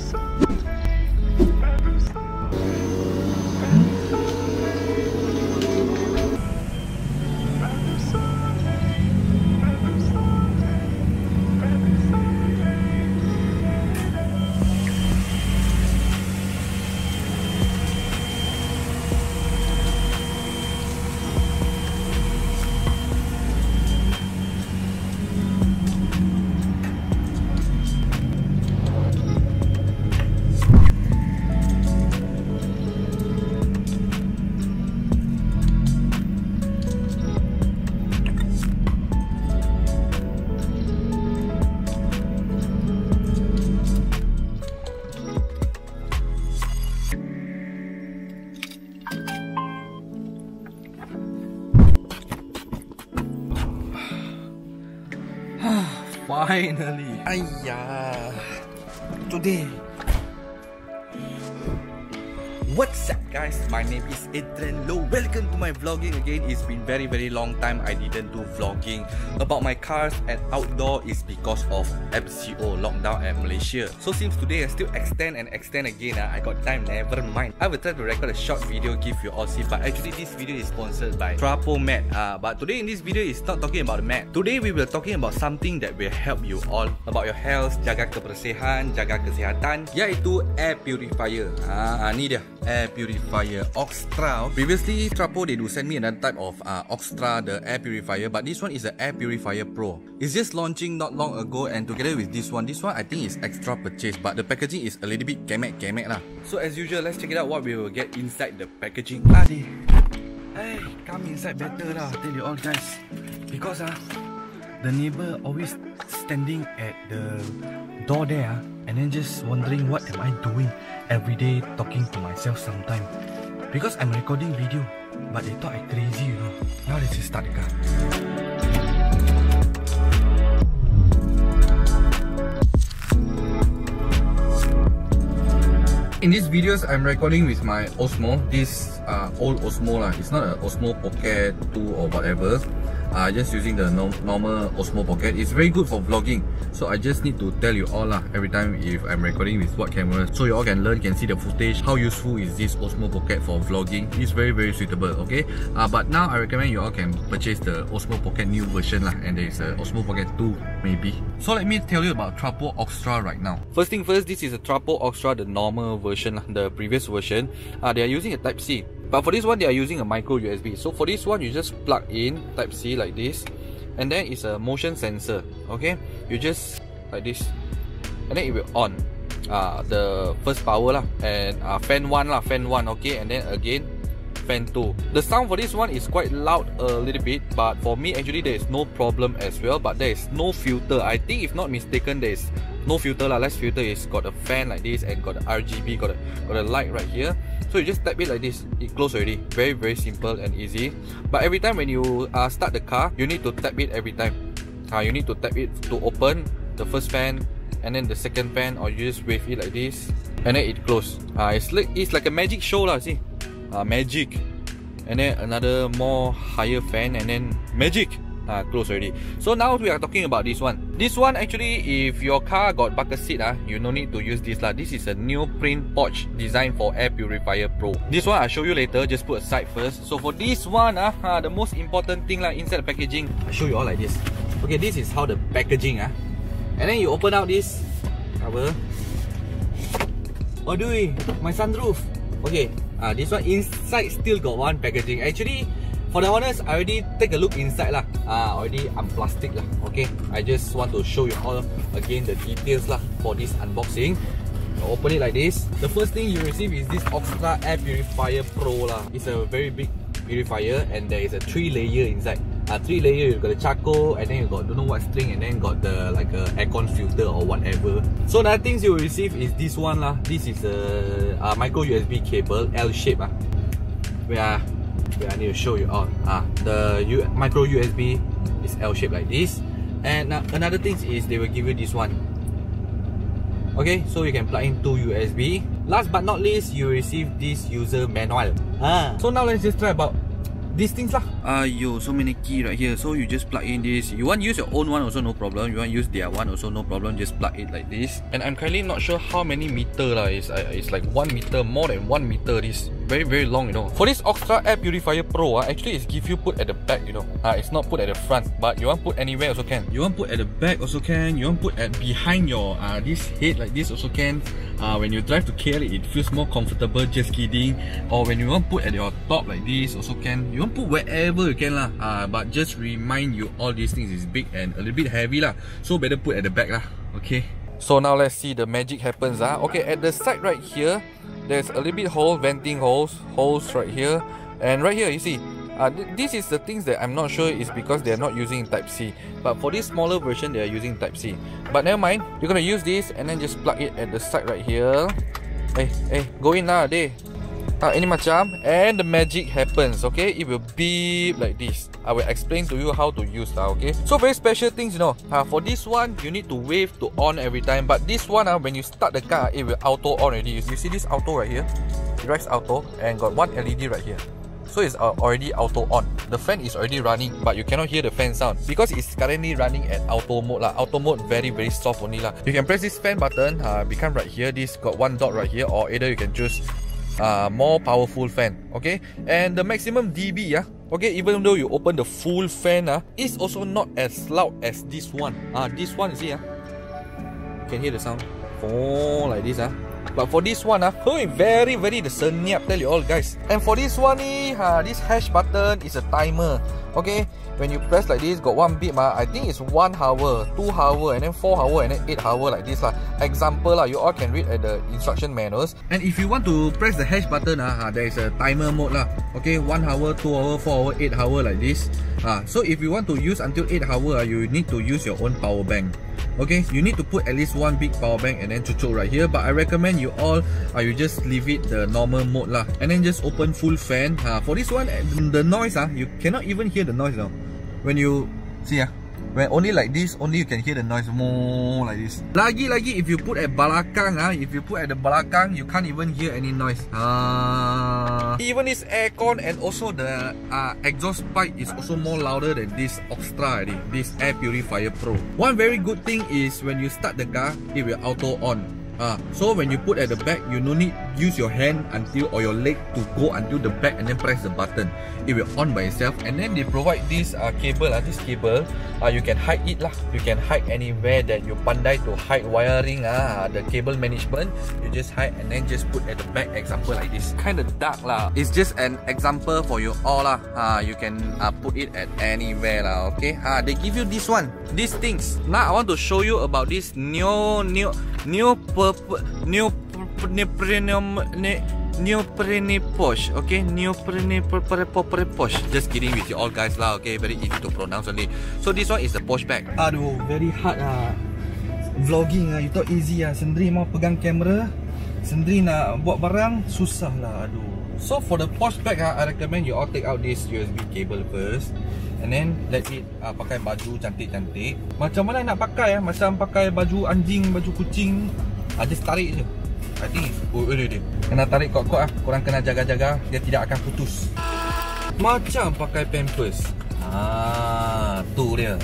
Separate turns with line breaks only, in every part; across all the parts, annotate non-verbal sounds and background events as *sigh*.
Cheers. *sighs* Finally. Ayah. Today. What's up guys? My name is Adrian Lo. Welcome to my vlogging again. It's been very very long time I didn't do vlogging about my cars and outdoor is because of MCO lockdown at Malaysia. So since today I still extend and extend again, uh, I got time never mind. I will try to record a short video give you all see but actually this video is sponsored by Trapo Mat. Uh, but today in this video is not talking about the mat. Today we will talking about something that will help you all about your health, jaga kebersihan, jaga kesihatan iaitu air purifier. Ah, uh, ni dia air purifier Oxtra. Previously, Trapo they do send me another type of uh, Oxtra, the air purifier, but this one is the air purifier Pro. It's just launching not long ago, and together with this one, this one I think is extra purchase, but the packaging is a little bit kemek kemek lah. So as usual, let's check it out what we will get inside the packaging. Adi, hey, come inside better lah. Tell you all guys, because ah, the neighbor always standing at the door there and then just wondering what am I doing every day talking to myself sometime because I'm recording video but they thought I crazy you know now let's just start the In these videos, I'm recording with my Osmo. This uh, old Osmo lah. It's not an Osmo Pocket 2 or whatever uh, just using the no normal Osmo Pocket. It's very good for vlogging. So I just need to tell you all lah every time if I'm recording with what camera. So you all can learn, can see the footage. How useful is this Osmo Pocket for vlogging? It's very very suitable. Okay. Uh, but now I recommend you all can purchase the Osmo Pocket new version lah. And there is a Osmo Pocket 2 maybe. So let me tell you about Trapo Oxtra right now. First thing first, this is a Trapo Oxtra, the normal version, the previous version. Uh, they are using a Type C. But for this one, they are using a micro USB. So for this one, you just plug in Type C like this, and then it's a motion sensor. Okay, you just like this, and then it will on uh, the first power lah, and uh, fan one lah, fan one. Okay, and then again fan 2 the sound for this one is quite loud a little bit but for me actually there is no problem as well but there is no filter i think if not mistaken there is no filter lah less filter is got a fan like this and got the rgb got a got a light right here so you just tap it like this. It close already. Very very simple and easy. But every time when you uh, start the car you need to tap it every time. Uh, you need to tap it to open the first fan and then the second fan or you just wave it like this and then it close. Uh, it's like it's like a magic show lah see. Uh, magic. And then another more higher fan and then magic uh, close already. So now we are talking about this one. This one actually if your car got bucket seat uh, you no need to use this lah. This is a new print pouch designed for air purifier pro. This one i'll show you later just put aside first. So for this one uh, uh the most important thing like inside the packaging i'll show you all like this. Okay this is how the packaging uh, and then you open out this cover. Oh do my sunroof. Okay uh, this one inside still got one packaging. Actually for the honest I already take a look inside lah. Uh, already unplastic lah okay? I just want to show you all again the details lah for this unboxing. Open it like this. The first thing you receive is this Oxtra Air Purifier Pro lah. It's a very big purifier and there is a three layer inside. Uh, three layer you've got the charcoal and then you've got don't know what string and then got the like a aircon filter or whatever. So another things you will receive is this one lah. This is a, a micro usb cable l shape ah where where i need to show you all ah the U micro usb is l shape like this and uh, another thing is they will give you this one okay so you can plug in two usb last but not least you receive this user manual ah so now let's just try about these things lah.
Uh, yo, so many key right here. So you just plug in this. You want to use your own one also no problem. You want to use their one also no problem. Just plug it like this.
And I'm currently not sure how many meter lah. It's, uh, it's like one meter, more than one meter. This very very long, you know. For this Oxtra Air Purifier Pro, uh, actually it's give you put at the back, you know. Uh, it's not put at the front, but you want put anywhere also can. You want put at the back also can. You want put at behind your uh, this head like this also can. Uh, when you drive to KL, it feels more comfortable. Just kidding. Or when you want put at your top like this also can. You want put wherever you can lah. Uh, but just remind you all these things is big and a little bit heavy lah. So better put at the back lah. Okay. So now let's see the magic happens ah. Okay, at the side right here, there's a little bit hole, venting holes, holes right here, and right here you see. Uh, th this is the things that I'm not sure is because they're not using Type C. But for this smaller version, they are using Type C. But never mind, you're gonna use this and then just plug it at the side right here. Hey, hey, go in lah, deh. Uh, ini macam and the magic happens okay? It will beep like this. I will explain to you how to use that okay? So very special things you know. Uh, for this one you need to wave to on every time. But this one uh, when you start the car it will auto on already. You see this auto right here? Drives auto and got one led right here. So it's uh, already auto on. The fan is already running but you cannot hear the fan sound. Because it's currently running at auto mode lah. Auto mode very very soft only lah. You can press this fan button uh, become right here. This got one dot right here or either you can choose uh, more powerful fan okay and the maximum dB yeah okay even though you open the full fan uh, it's also not as loud as this one uh, this one see uh, you can hear the sound oh like this uh. But for this one, ah, uh, very very the senyap tell you all guys. And for this one, uh, this hash button is a timer. Okay, when you press like this, got one beep, uh, I think it's one hour, two hour, and then four hour, and then eight hour like this lah. Example lah, you all can read at the instruction manuals. And if you want to press the hash button, uh, there is a timer mode lah. Okay, one hour, two hour, four hour, eight hour like this. Uh, so if you want to use until eight hour, uh, you need to use your own power bank. Okay, you need to put at least one big power bank and then cucuk right here. But I recommend you all, uh, you just leave it the normal mode lah. And then just open full fan. Uh, for this one, the noise, uh, you cannot even hear the noise now. When you, see ah, uh, when only like this, only you can hear the noise more like this. Lagi lagi, if you put at balakang, ah, if you put at the balakang, you can't even hear any noise. Ah, even this aircon and also the uh, exhaust pipe is also more louder than this Oxtra, this air purifier Pro. One very good thing is when you start the car, it will auto on. Uh, so when you put at the back, you no need use your hand until or your leg to go until the back and then press the button. It will on by itself. And then they provide this uh, cable, uh, this cable, uh, you can hide it lah. You can hide anywhere that you pandai to hide wiring, uh, the cable management. You just hide and then just put at the back. Example like this. Kind of dark lah. It's just an example for you all lah. Uh, you can uh, put it at anywhere lah. Okay. Uh, they give you this one, these things. Now I want to show you about this new new new purple new neoprene posh okay? Neoprene posh just kidding with you all guys lah okay? Very easy to pronounce only. So this one is the posh bag.
Aduh very hard ah vlogging ah you thought easy ah sendiri mau pegang kamera sendiri nak buat barang susah lah aduh.
So for the posh bag ah i recommend you all take out this usb cable first And then let it uh, pakai baju cantik-cantik. Macam mana nak pakai eh? Macam pakai baju anjing, baju kucing uh, Just tarik je I think oh, dia, dia. Kena tarik kuat-kuat ah. Korang kena jaga-jaga. Dia tidak akan putus. Macam pakai pampers. Ah, tu dia.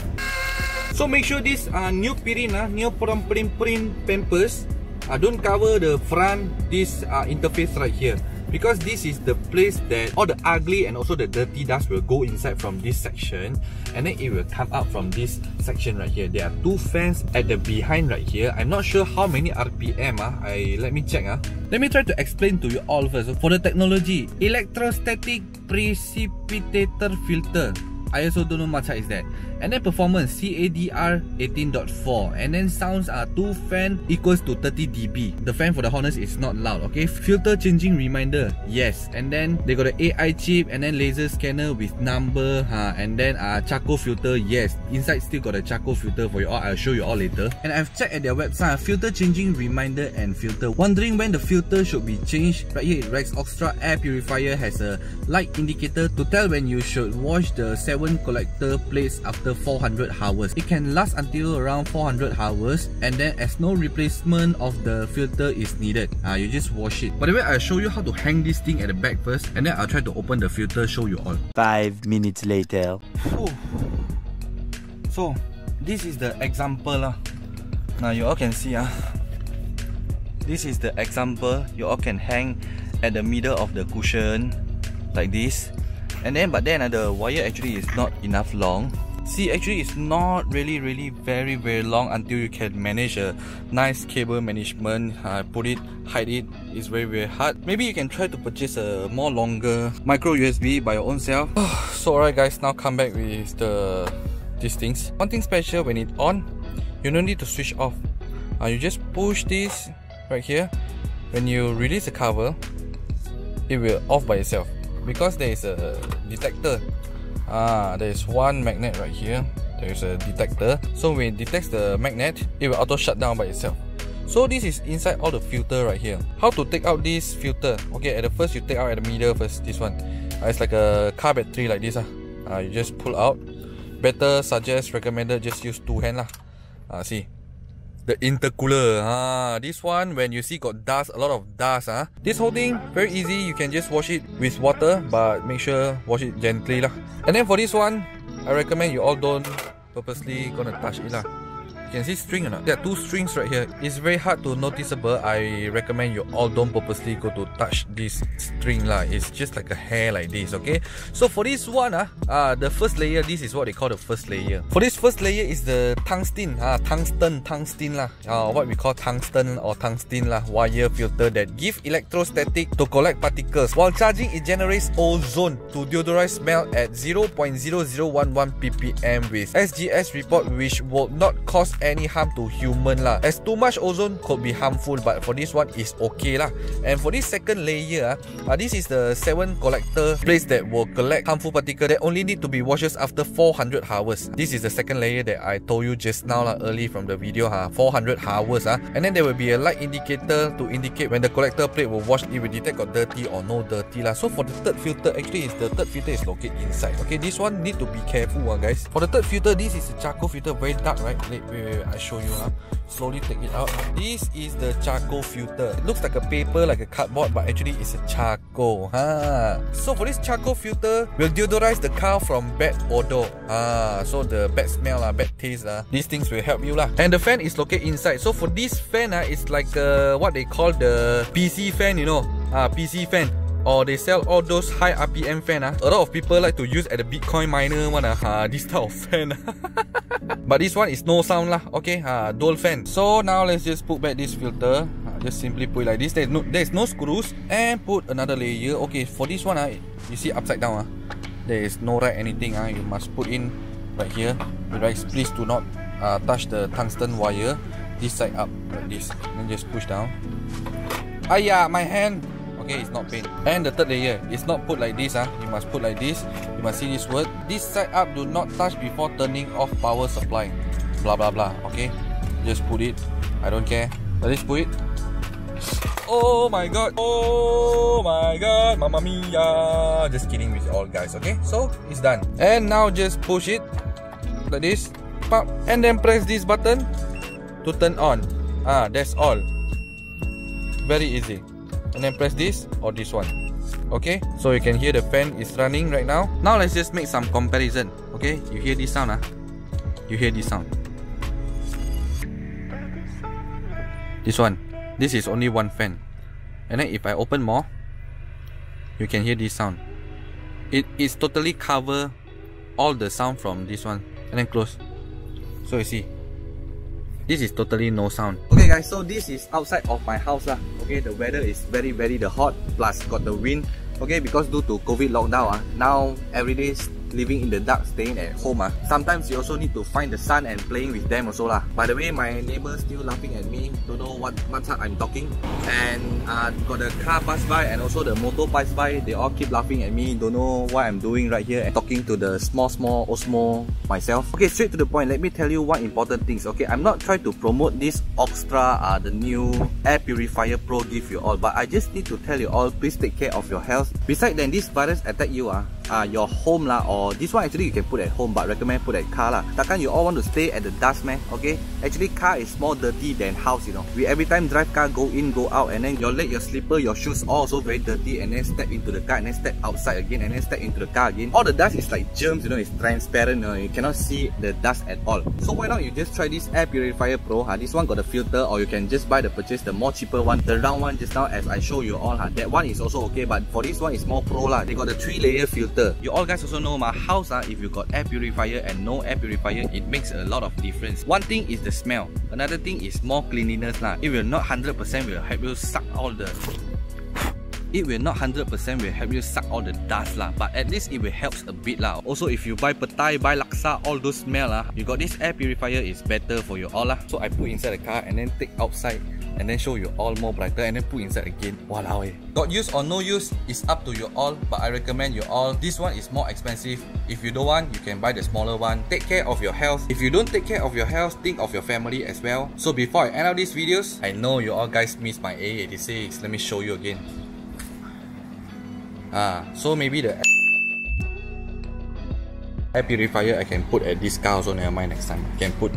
So make sure this uh, new pirin ah, new print print pampers uh, don't cover the front this uh, interface right here because this is the place that all the ugly and also the dirty dust will go inside from this section and then it will come out from this section right here. There are two fans at the behind right here. I'm not sure how many rpm uh, i let me check uh. let me try to explain to you all first. For the technology electrostatic precipitator filter I also don't know much is that. And then performance CADR 18.4 and then sounds are 2 fan equals to 30 dB. The fan for the Honors is not loud, okay? Filter changing reminder, yes. And then they got an AI chip and then laser scanner with number, huh? and then uh, charcoal filter, yes. Inside still got a charcoal filter for you all, I'll show you all later. And I've checked at their website, filter changing reminder and filter. Wondering when the filter should be changed? Right here, Rex Oxtra Air Purifier has a light indicator to tell when you should wash the cell
seven collector plates after 400 hours. It can last until around 400 hours and then as no replacement of the filter is needed, uh, you just wash it. By the way, I'll show you how to hang this thing at the back first and then I'll try to open the filter show you all.
Five minutes later.
So, this is the example lah. Now you all can see ah. This is the example you all can hang at the middle of the cushion like this and then but then uh, the wire actually is not enough long. See actually it's not really really very very long until you can manage a nice cable management. Uh, put it hide it. It's very very hard. Maybe you can try to purchase a more longer micro usb by your own self. *sighs* So alright guys now come back with the these things. One thing special when it on you don't need to switch off. Uh, you just push this right here. When you release the cover it will off by itself because there is a detector. Ah there is one magnet right here. There is a detector. So when it detects the magnet it will auto shut down by itself. So this is inside all the filter right here. How to take out this filter? Okay at the first you take out at the middle first this one. Uh, it's like a car battery like this uh. Uh, you just pull out. Better suggest recommended just use two hand lah. Uh, see the intercooler. Ah this one when you see got dust a lot of dust ah. This whole thing very easy. You can just wash it with water but make sure wash it gently lah. And then for this one i recommend you all don't purposely gonna touch it lah can see string or not? There are two strings right here. It's very hard to noticeable. I recommend you all don't purposely go to touch this string lah. It's just like a hair like this, okay? So for this one, uh, uh, the first layer, this is what they call the first layer. For this first layer is the tungsten, uh, tungsten, tungsten lah. Uh, what we call tungsten or tungsten lah, wire filter that give electrostatic to collect particles. While charging, it generates ozone to deodorize smell at 0.0011 ppm with SGS report which will not cause any harm to human lah. As too much ozone could be harmful, but for this one is okay lah. And for this second layer, uh, this is the seven collector plates that will collect harmful particles that only need to be washed after 400 hours. This is the second layer that I told you just now lah, early from the video ha. 400 hours ah. And then there will be a light indicator to indicate when the collector plate will wash, it will detect got dirty or no dirty lah. So for the third filter, actually is the third filter is located inside. Okay, this one need to be careful ah, guys. For the third filter, this is a charcoal filter, very dark, right? Wait, wait, wait, I show you ah. Slowly take it out. This is the charcoal filter. It looks like a paper, like a cardboard, but actually it's a charcoal. Huh? So for this charcoal filter, will deodorize the car from bad odor. Ah, so the bad smell, ah, bad taste. Ah. These things will help you lah. And the fan is located inside. So for this fan, ah, it's like uh, what they call the PC fan, you know. Ah, PC fan or they sell all those high RPM fan. Uh. A lot of people like to use at the Bitcoin miner one. Uh, *laughs* this type of fan. *laughs* but this one is no sound lah. Okay, uh, dual fan. So now let's just put back this filter. Uh, just simply put it like this. There's no, there's no screws. And put another layer. Okay, for this one, uh, you see upside down. Uh, there is no right anything. Uh, you must put in right here. Right, please do not uh, touch the tungsten wire. This side up like this. And just push down. Ah yeah, my hand okay it's not pain. And the third layer it's not put like this ah. You must put like this. You must see this word. This side up do not touch before turning off power supply. Blah blah blah okay? Just put it. I don't care. Let's put it. Oh my god. Oh my god. Mamma mia. Just kidding with all guys okay? So it's done. And now just push it like this. Pop. And then press this button to turn on. Ah that's all. Very easy and then press this or this one. Okay? So you can hear the fan is running right now. Now let's just make some comparison. Okay? You hear this sound ah? You hear this sound. This one. This is only one fan. And then if I open more you can hear this sound. It is totally cover all the sound from this one. And then close. So you see. This is totally no sound okay guys so this is outside of my house lah. Okay the weather is very very the hot plus got the wind. Okay because due to covid lockdown ah now every day living in the dark, staying at home. Uh. Sometimes you also need to find the sun and playing with them also. Lah. By the way, my neighbor still laughing at me. Don't know what, time I'm talking. And uh, got the car pass by and also the motor pass by. They all keep laughing at me. Don't know what I'm doing right here and talking to the small, small Osmo myself. Okay, straight to the point. Let me tell you one important things. Okay, I'm not trying to promote this Oxtra, uh, the new air purifier pro give you all. But I just need to tell you all, please take care of your health. Besides then, this virus attack you, uh, uh, your home lah or this one actually you can put at home but recommend put at car lah. Takkan you all want to stay at the dust man, okay? Actually car is more dirty than house, you know. We every time drive car go in, go out and then your leg, your slipper, your shoes all also very dirty and then step into the car and then step outside again and then step into the car again. All the dust is like germs, you know, it's transparent, you, know, you cannot see the dust at all. So why not you just try this air purifier pro, huh? this one got a filter or you can just buy the purchase the more cheaper one, the round one just now as I show you all, huh? that one is also okay but for this one is more pro lah, they got the 3 layer filter. You all guys also know my house, huh? if you got air purifier and no air purifier, it makes a lot of difference. One thing is the smell, another thing is more cleanliness lah. It will not 100% will help you suck all the it will not 100% will help you suck all the dust lah. But at least it will helps a bit lah. Also if you buy petai buy laksa all those smell lah you got this air purifier is better for you all lah. So I put inside the car and then take outside and then show you all more brighter and then put inside again. Wow eh. got use or no use is up to you all but I recommend you all this one is more expensive. If you don't want you can buy the smaller one. Take care of your health. If you don't take care of your health think of your family as well. So before I end out these videos I know you all guys miss my AE86 let me show you again. Ah, so maybe the air purifier I can put at this car also never mind next time. I can put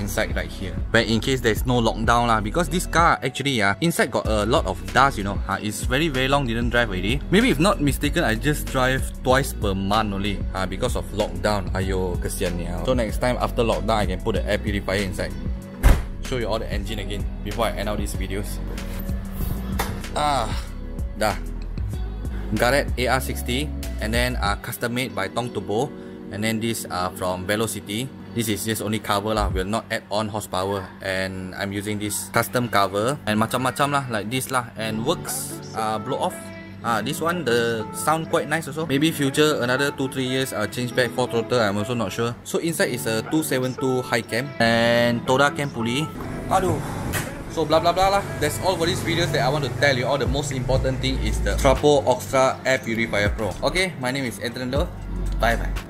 inside right here. But in case there's no lockdown lah, because this car actually uh, inside got a lot of dust, you know. Uh, it's very very long didn't drive already. Maybe if not mistaken, I just drive twice per month only. Uh, because of lockdown. Ayo, kesian ni. So next time after lockdown, I can put the air purifier inside. Show you all the engine again before I end out these videos. Ah, dah. Garrett AR60 and then uh, custom made by Tong Turbo and then this uh, from Velocity this is just only cover lah will not add on horsepower and I'm using this custom cover and macam-macam lah like this lah and works uh, blow off Ah, this one the sound quite nice also. Maybe future another 2-3 years I'll change back for throttle. I'm also not sure. So inside is a 272 high cam and Toda cam pulley. Aduh. So blah blah blah lah. That's all for these videos that I want to tell you all. The most important thing is the Trapo Oxtra Air Purifier Pro. Okay, my name is Adrian Bye bye.